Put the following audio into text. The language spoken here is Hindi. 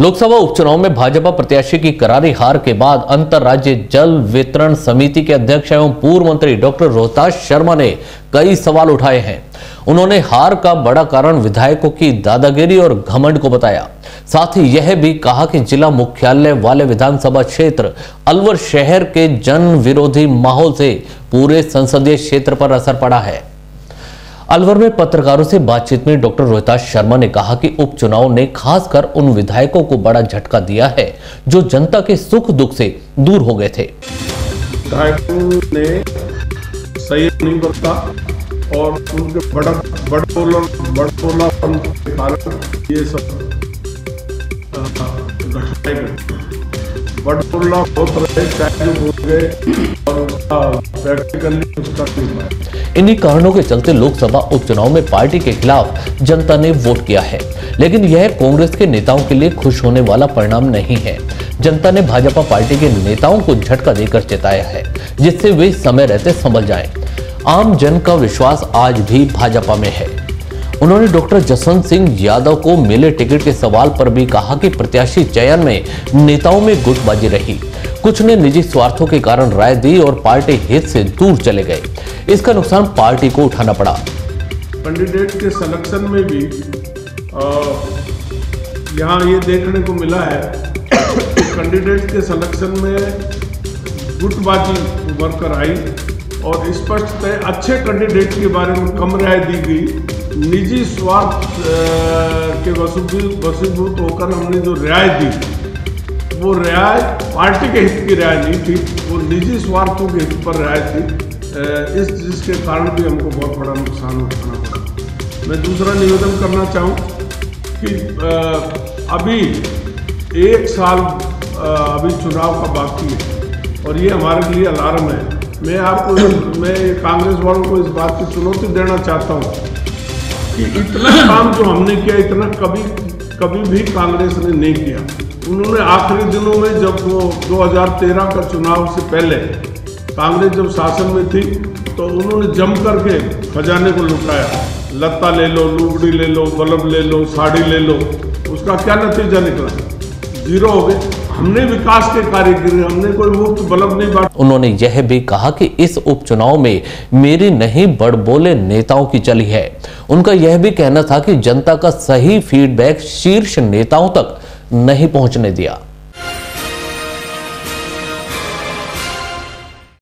लोकसभा उपचुनाव में भाजपा प्रत्याशी की करारी हार के बाद अंतर्राज्य जल वितरण समिति के अध्यक्ष एवं पूर्व मंत्री डॉक्टर रोहतास शर्मा ने कई सवाल उठाए हैं। उन्होंने हार का बड़ा कारण विधायकों की दादागिरी और घमंड को बताया। साथ ही यह भी कहा कि जिला मुख्यालय वाले विधानसभा क्षेत्र अलवर शहर के जन विरोधी माहौल से पूरे संसदीय क्षेत्र पर असर पड़ा है। अलवर में पत्रकारों से बातचीत में डॉक्टर रोहितास शर्मा ने कहा कि उपचुनाव ने खासकर उन विधायकों को बड़ा झटका दिया है, जो जनता के सुख दुख से दूर हो गए थे। ने नहीं और उनके बड़ा बड़बोला बड़बोलापन के कारण ये सब बहुत रहे, चाहे बोल गए इन्हीं कारणों के चलते लोकसभा उपचुनाव में पार्टी के खिलाफ जनता ने वोट किया है। लेकिन यह कांग्रेस के नेताओं के लिए खुश होने वाला परिणाम नहीं है। जनता ने भाजपा पार्टी के नेताओं को झटका देकर चेताया है, जिससे वे समय रहते संभल जाएँ। आम जन का विश्वास आज भी भाजपा में है। उन्होंने डॉक्टर जसवंत सिंह यादव को मेले टिकट के सवाल पर भी कहा कि प्रत्याशी चयन में नेताओं में गुटबाजी रही। कुछ ने निजी स्वार्थों के कारण राय दी और पार्टी हित से दूर चले गए। इसका नुकसान पार्टी को उठाना पड़ा। कैंडिडेट के सिलेक्शन में भी यहाँ ये देखने को मिला है कैंडिडेट के सिलेक्शन में गुटबाजी उभर कर आई और स्पष्टतः अच्छे कैंडिडेट के बारे में कम राय दी गई। निजी स्वार्थ के वसूभूत होकर हमने जो राय दी वो राय पार्टी के हित की राय नहीं थी, वो निजी स्वार्थों के हित पर राय थी। इस जिसके कारण भी हमको बहुत बड़ा नुकसान उठाना पड़ा। मैं दूसरा निवेदन करना चाहूँ कि अभी एक साल अभी चुनाव का बाकी है और ये हमारे लिए अलार्म है। मैं आपको, मैं कांग्रेस वालों को इस बात की चुनौती देना चाहता हूँ कि इतना काम जो हमने किया, इतना कभी कभी भी कांग्रेस ने नहीं किया। उन्होंने आखिरी दिनों में जब वो 2013 का चुनाव से पहले कांग्रेस जब शासन में थी तो उन्होंने जम करके खजाने को लुटाया। लत्ता ले लो, लुगड़ी ले लो, बल्ब ले लो, साड़ी ले लो, उसका क्या नतीजा निकला? ज़ीरो हो गए। हमने विकास के कार्य किए, हमने कोई मुफ़्त बल्ब नहीं बांटा। उन्होंने यह भी कहा कि इस उपचुनाव में मेरी नहीं बड़बोले नेताओं की चली है। उनका यह भी कहना था कि जनता का सही फीडबैक शीर्ष नेताओं तक नहीं पहुँचने दिया।